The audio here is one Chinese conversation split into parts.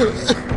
Ugh.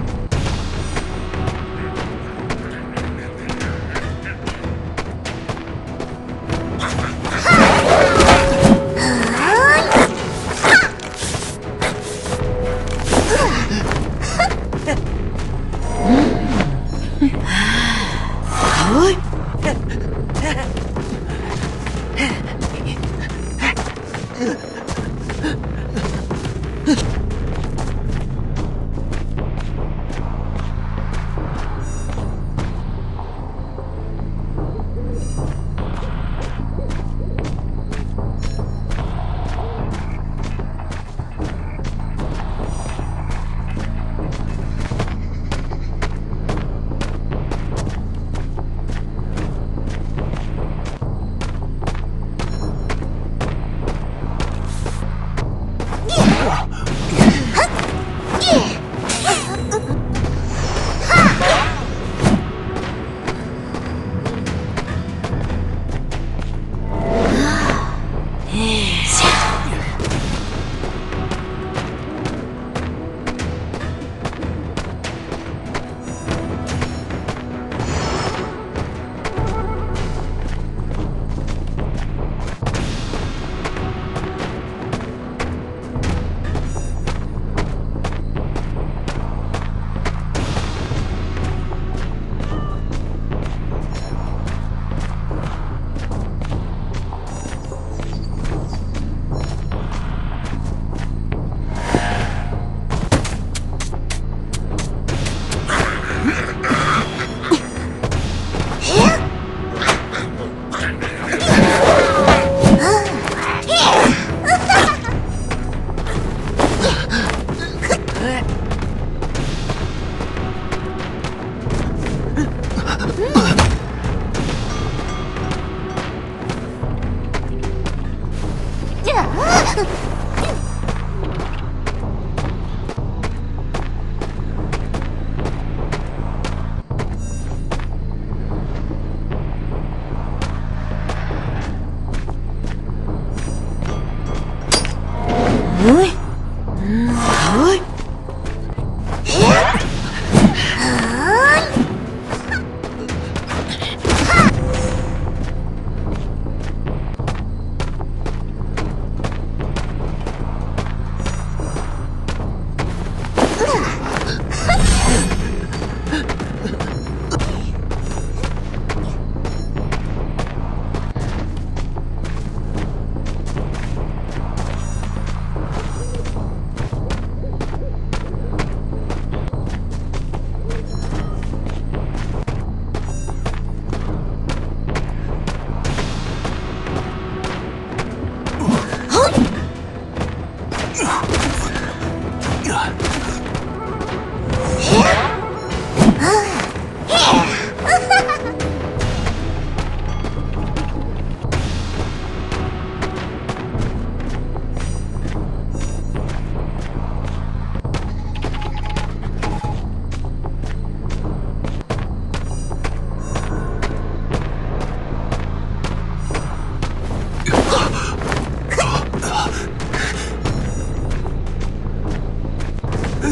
哎，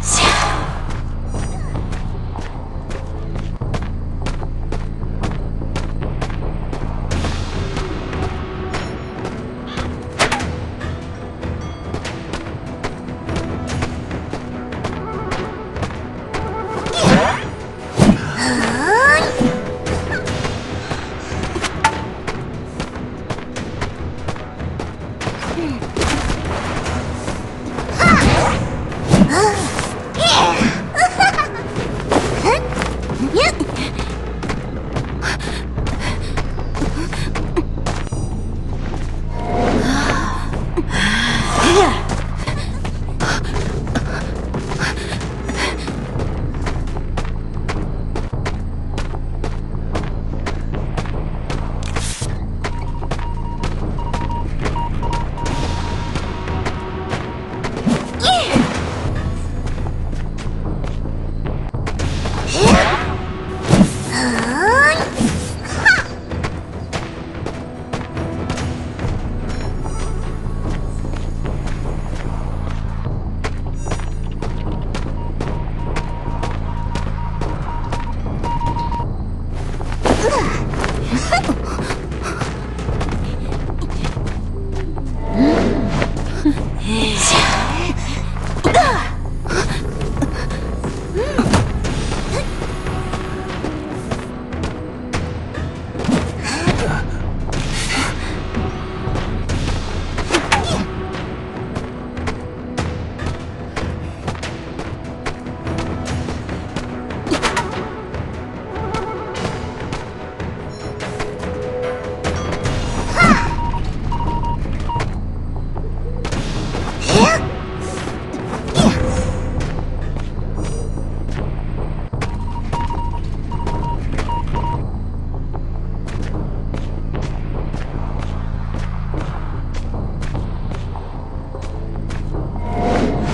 下。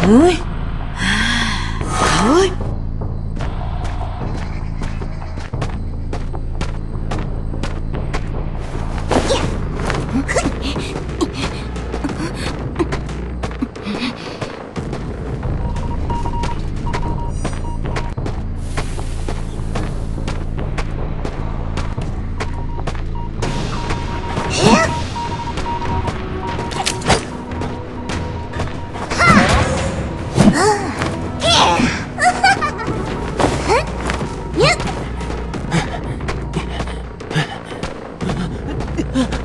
Huh? 啊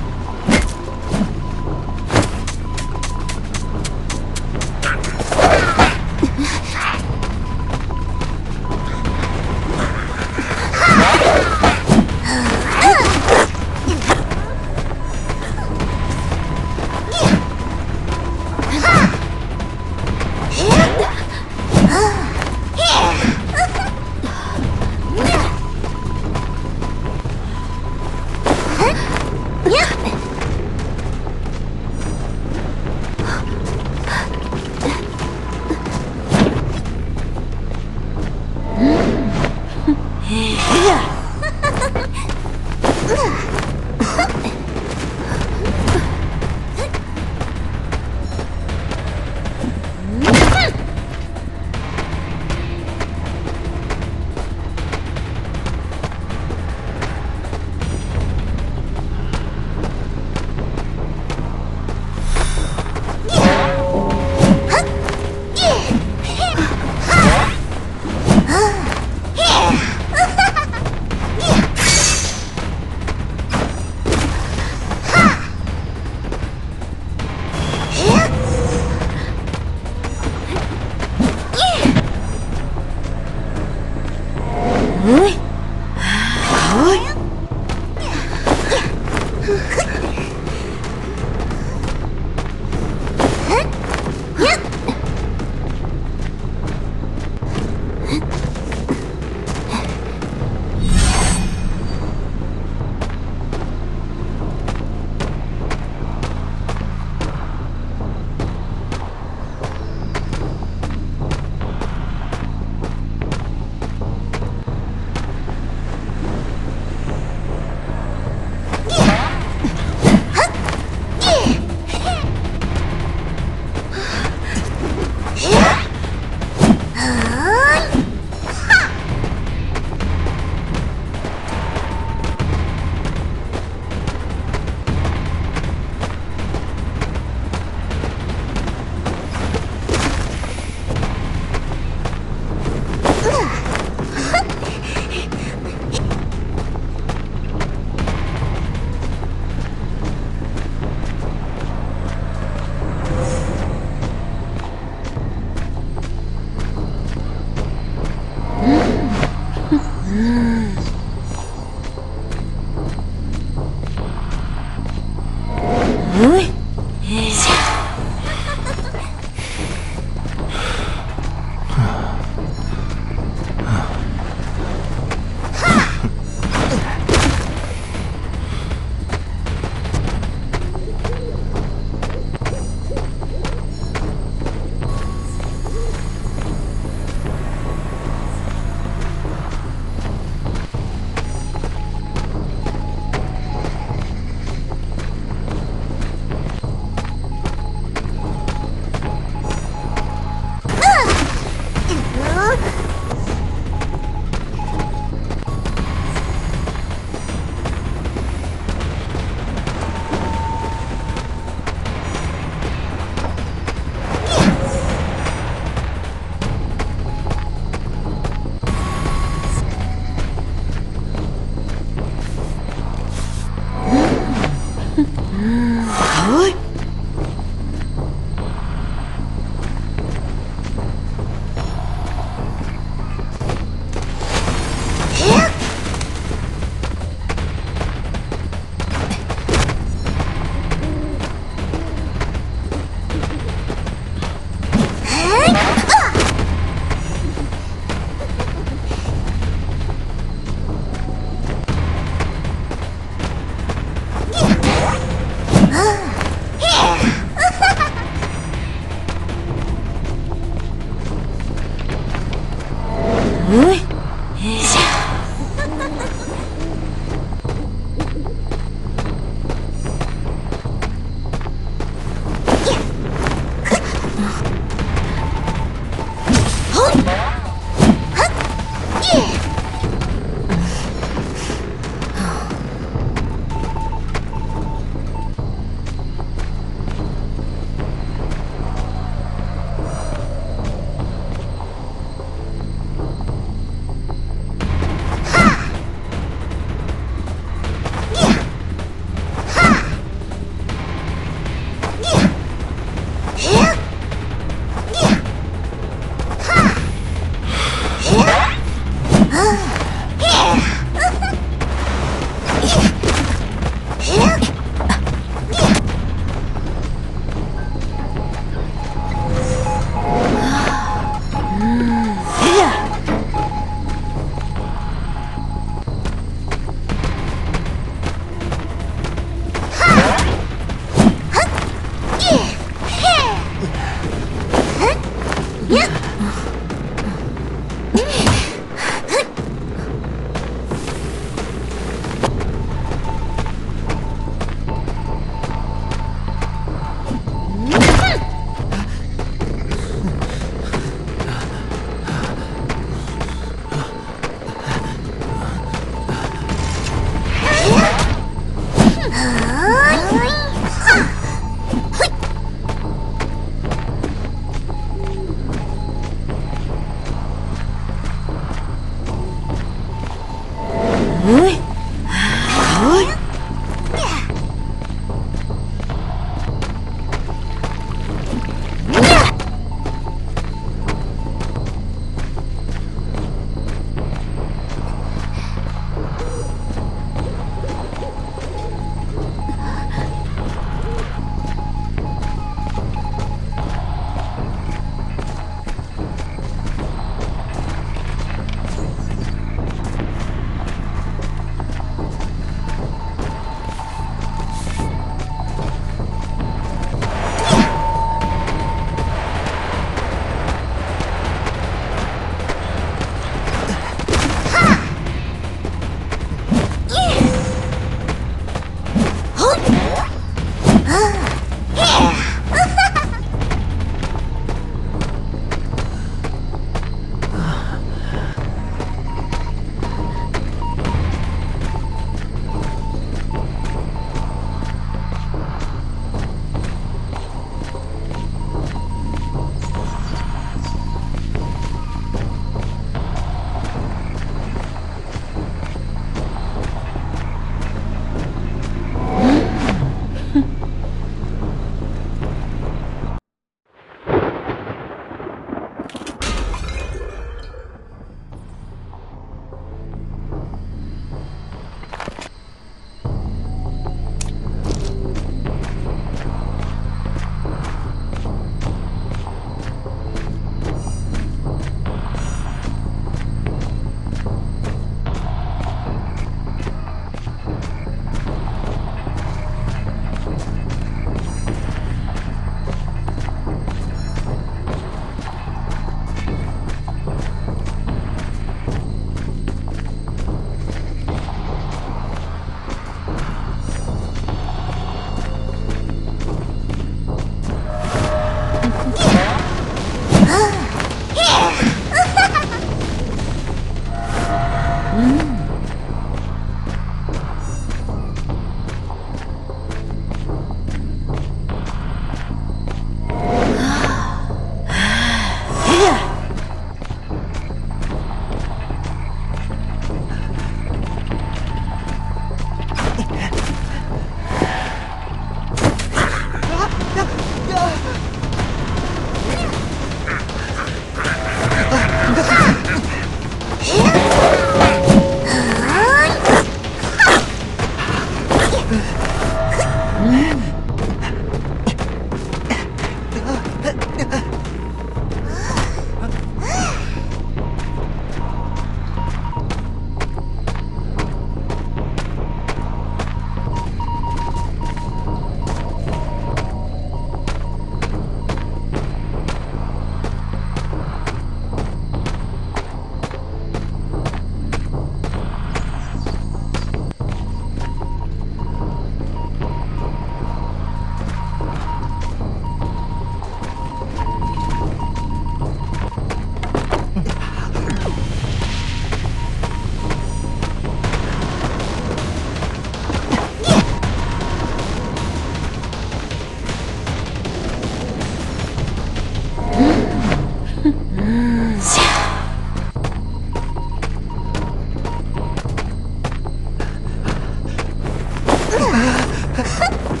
嗯。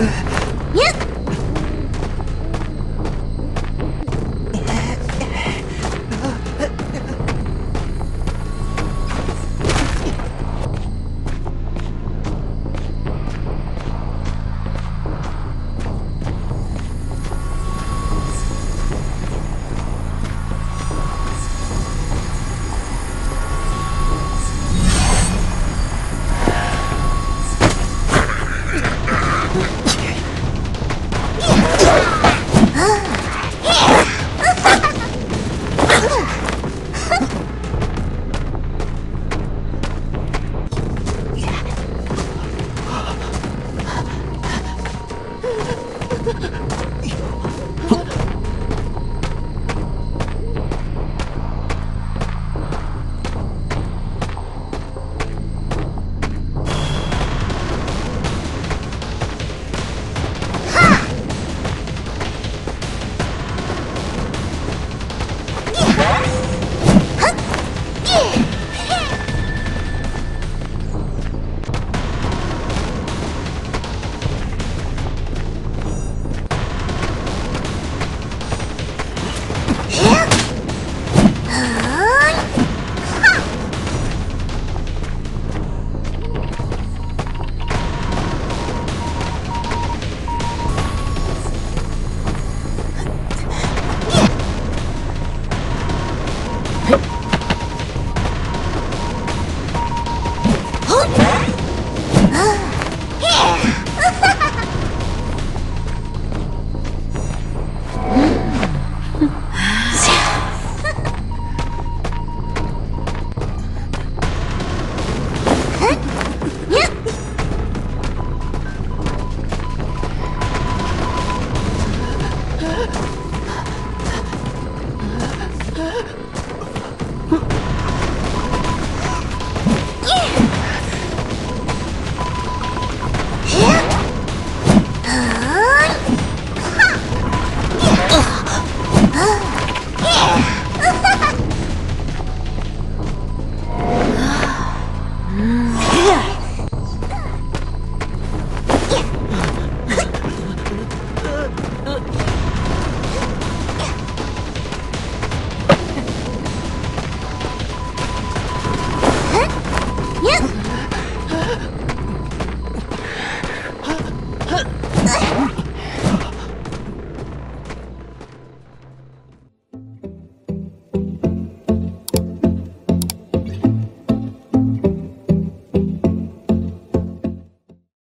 ニュ